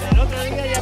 El otro día ya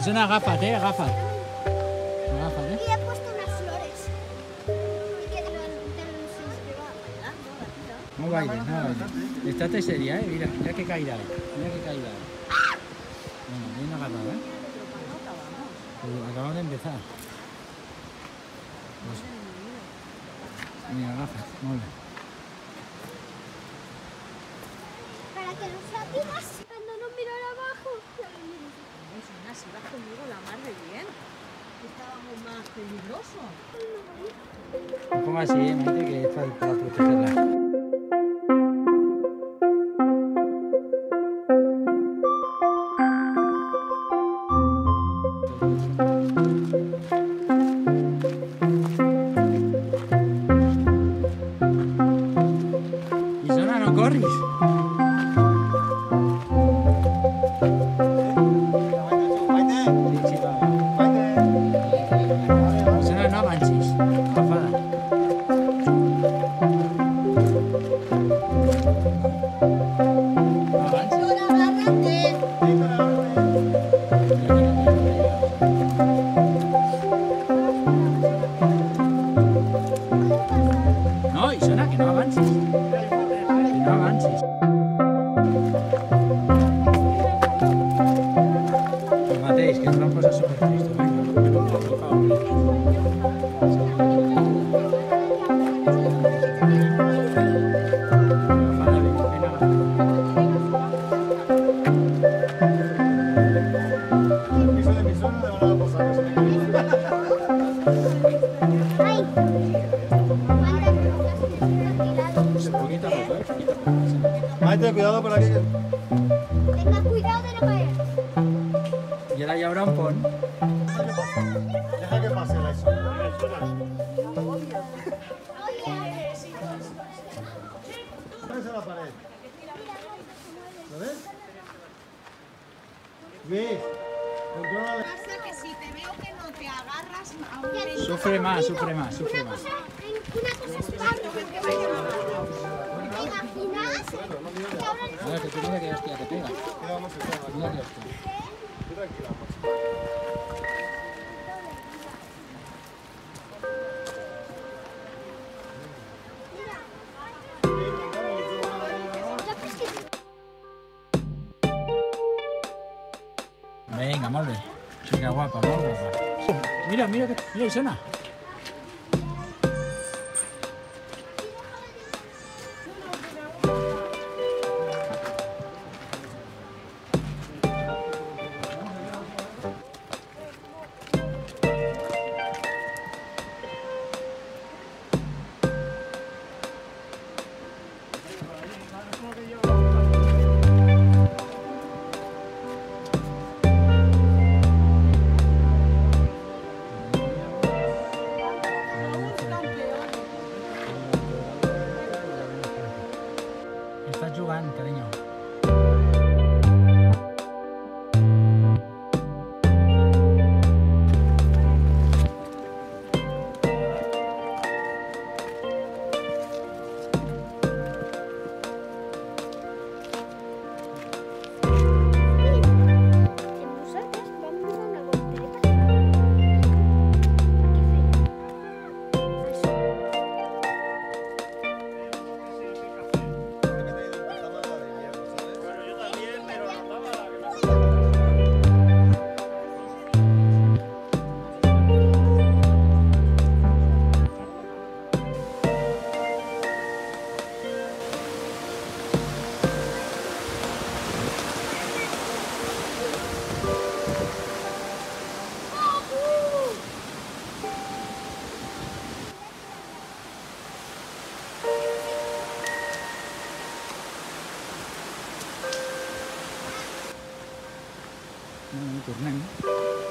I són agafa't, eh. Agafa't, eh. Y he puesto unas flores. Y que te lo, te. No bailes, no bailes. Estate seria, eh. Mira, mira que caída. Mira que caída hay. Bueno, bien agarrado, eh. Acabamos de empezar. Pues... Mira, agafa't. Molt bé. Para que no sea Nena, si vas conmigo la mar de bien. Estábamos más peligroso. Me pongo así, ¿eh, Maite, que es para, para protegerla. Isona, no corris. No, Maite, cuidado por aquí. que- Tenga cuidado de no caer. I ara hi haurà un pont. Deja que pase la la pared. ¿Lo ves? Luis, controla la- Pasa que si te veo que no te agarras a un Sufre más, sufre más, sufre Una más. cosa, una cosa es Mira, que tú mira que te pega. Mira que guapa. Mira, mira, mira. cariño. No, no, tornem.